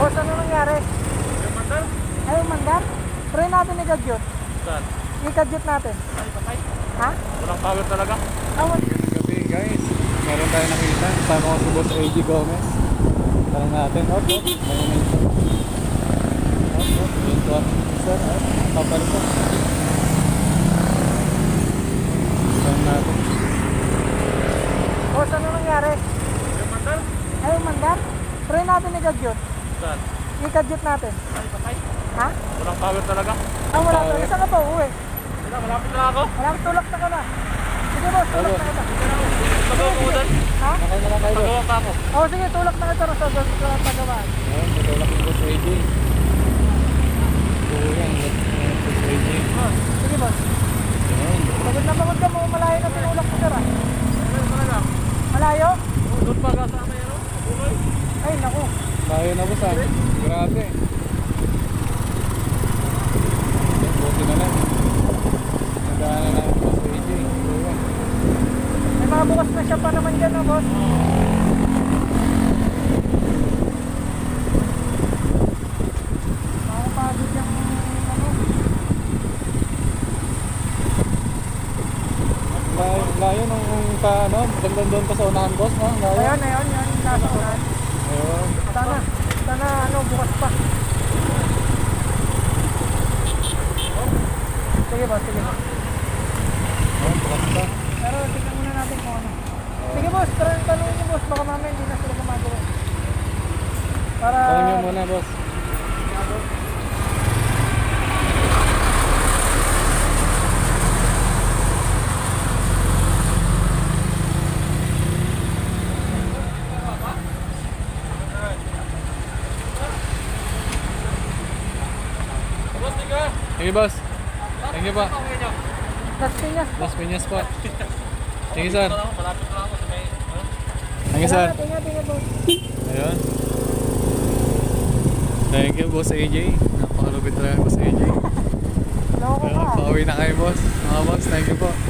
Boss, ano nangyari? Yung mandal? Ay, umandar? Try natin i-gadget. Saan? I-gadget natin. Ay, patay. Ha? Walang power talaga. Ah, wala. Magandang gabi guys. Meron tayo nakita. Kasama ko si Boss AG Gomez. Tanong natin. Op, op. Tanong na ito. Op, op. Yun to. Sir, op. Kapal ko. Tanong natin. Boss, ano nangyari? Yung mandal? Ay, umandar? Try natin i-gadget. Saan? I-gadget natin. Ay, patay. Ha? Walang power talaga. Ah, wala. Power. Saan ka pa uwi? Wala, malapit na ako. Wala, tulak na ka na. Sige boss, tulak na kita. Magawa ko dyan. Ha? Na. Magawa pa ako. Oo, sige, tulak na kita sa sa sa tagawaan. Ayan, matulak ni Boss AG. Kuya, ang Boss. Sige boss. Pagod na pagod ka mo, malayo na tinulak ko sir ah. Talaga? Malayo? Doon pa kasama yan, oh. Bukay. Ay, naku. Tayo na boss ah. Grabe. Buti na lang. Nagaanan na Boss AG. Kuya. May mga bukas na siya pa naman dyan ah, boss. Makakapagod yung ano. Layo, layo nung pa, ano, magandang doon pa sa unahan boss, no? Layo. Ayun, ayun, yun. Nasa unahan. Ano, bukas pa. Sige boss, sige boss. Ayun, bukas pa. Pero tingnan muna natin kung ano. Sige boss, yung tanongin niyo boss, baka mamaya hindi na sila gumagawa. Para... Tanong nyo muna. Boss, tiga. Sige, boss. Thank you po. Las Piñas. Las Piñas po. Sir. Sa may... ano? Thank you, sir. Ingat boss. Ayun. Thank you, boss AJ. Napakalupit talaga, boss AJ. Loko ka. pauwi na kayo, boss. Mga boss, thank you po.